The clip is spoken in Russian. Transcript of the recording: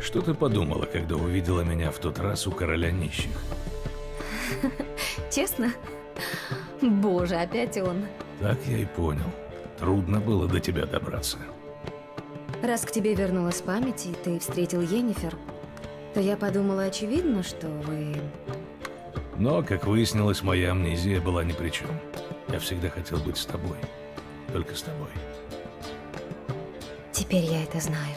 Что ты подумала, когда увидела меня в тот раз у короля нищих? Честно? Боже, опять он. Так я и понял. Трудно было до тебя добраться. Раз к тебе вернулась память, и ты встретил Енифер, то я подумала, очевидно, что вы... Но, как выяснилось, моя амнезия была ни при чем. Я всегда хотел быть с тобой. Только с тобой. Теперь я это знаю.